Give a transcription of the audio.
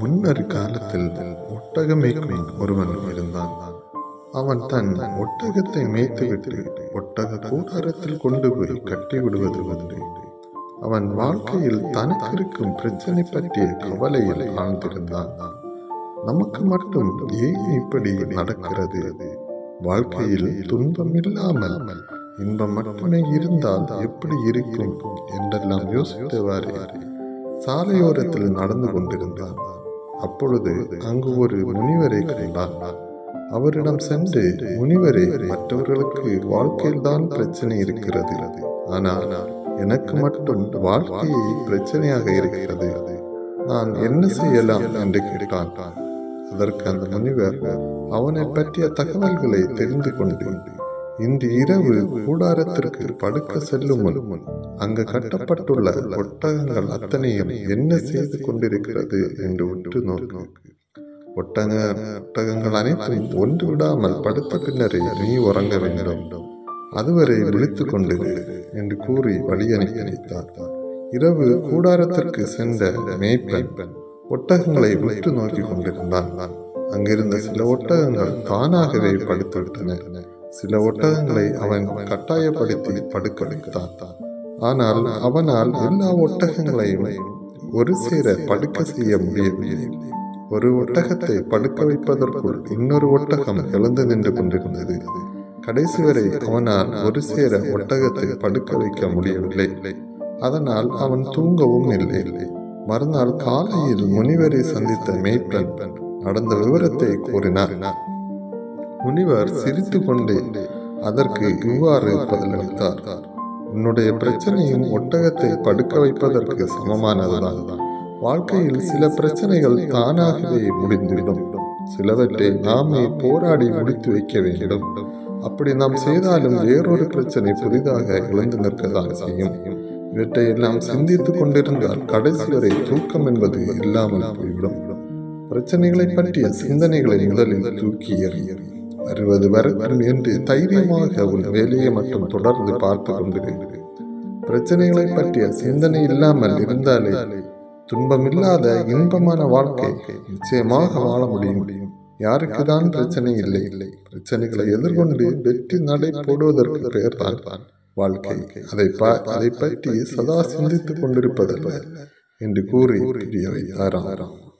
முன்னொரு காலத்தில் ஒட்டகம் மேய்க்கும் ஒருவன் இருந்தான். அவன் தன் ஒட்டகத்தை மேய்த்துவிட்டு ஒட்டக கூடாரத்தில் கொண்டு போய் கட்டி விடுவது உண்டு. அவன் வாழ்க்கையில் தனக்கு இருக்கும் பிரச்சனை பற்றிய கவலையில் ஆழ்ந்திருந்தான். நமக்கு மட்டும் ஏன் இப்படி நடக்கிறது? வாழ்க்கையில் துன்பம் இல்லாமல் இன்பம் மட்டுமே இருந்தால் எப்படி இருக்கும்? என்றெல்லாம் யோசித்தவாறு. சாலையோரத்தில் நடந்து கொண்டிருந்தான். அப்பொழுது அங்கு ஒரு முனிவரை கண்டான். அவரிடம் சென்று முனிவரே மற்றவர்களுக்கு வாழ்க்கையில்தான் பிரச்சனை இருக்கிறது. ஆனால் எனக்கு மட்டும் வாழ்க்கையை பிரச்சனையாக இருக்கிறது. நான் என்ன செய்யலாம்? என்று கேட்டான். அதற்கு அந்த முனிவர் அவனை பற்றிய தகவல்களை தெரிந்து கொண்டு இன்று இரவு கூடாரத்திற்கு படுக்க செல்லும் முன் அங்கு கட்டப்பட்டுள்ள ஒட்டகங்கள் அத்தனையும் என்ன செய்து கொண்டிருக்கிறது என்று உற்று நோக்கு. ஒட்டக ஒட்டகங்கள் அனைத்தும் ஒன்று விடாமல் படுத்த பின்னரே நீ உறங்க வேண்டும். அதுவரை விழித்து கொண்டு என்று கூறி வழி அனுப்பி வைத்தார். இரவு கூடாரத்திற்கு சென்ற மேய்ப்பன் ஒட்டகங்களை விட்டு நோக்கி கொண்டிருந்தான். அங்கிருந்த சில ஒட்டகங்கள் தானாகவே படுத்து விட்டன. சில ஒட்டகங்களை அவன் கட்டாயப்படுத்தி படுக்க ஆனால் அவனால் எல்லா ஒட்டகங்களையும் ஒரு சேர படுக்க செய்ய முடியவில்லை. ஒரு ஒட்டகத்தை படுக்க வைப்பதற்குள் இன்னொரு ஒட்டகம் எழுந்து நின்று கொண்டிருந்தது. கடைசி வரை அவனால் ஒரு சேர ஒட்டகத்தை படுக்க வைக்க முடியவில்லை. அதனால் அவன் தூங்கவும் இல்லை. மறுநாள் காலையில் முனிவரை சந்தித்த மெய்ப்பன் நடந்த விவரத்தை கூறினார் முனிவர் சிரித்து கொண்டே அதற்கு இவ்வாறு பதிலளித்தார். உன்னுடைய பிரச்சனையும் ஒட்டகத்தை படுக்க வைப்பதற்கு சமமானதுதான். வாழ்க்கையில் சில பிரச்சனைகள் தானாகவே முடிந்துவிடும். சிலவற்றை நாமே போராடி முடித்து வைக்க வேண்டும். அப்படி நாம் செய்தாலும் வேறொரு பிரச்சனை புதிதாக எழுந்து நிற்கதான் செய்யும். இவற்றை எல்லாம் சிந்தித்துக் கொண்டிருந்தால் கடைசி வரை தூக்கம் என்பது இல்லாமல் போய்விடும். பிரச்சனைகளை பற்றிய சிந்தனைகளை முதலில் தூக்கி எறியும். வருவது வரட்டும் என்று தைரியமாக உன் வேலையை மட்டும் தொடர்ந்து பார்த்து கொண்டிருக்கிறேன் பிரச்சனைகளை பற்றிய சிந்தனை இல்லாமல் இருந்தாலே துன்பமில்லாத இன்பமான வாழ்க்கை நிச்சயமாக வாழ முடியும். யாருக்கு தான் பிரச்சனை இல்லை. இல்லை பிரச்சனைகளை எதிர்கொண்டு வெற்றி நடை போடுவதற்கு பெயர் தான் வாழ்க்கை. அதை அதை பற்றி சதா சிந்தித்துக் கொண்டிருப்பதல்ல என்று கூறி ஆறாம்.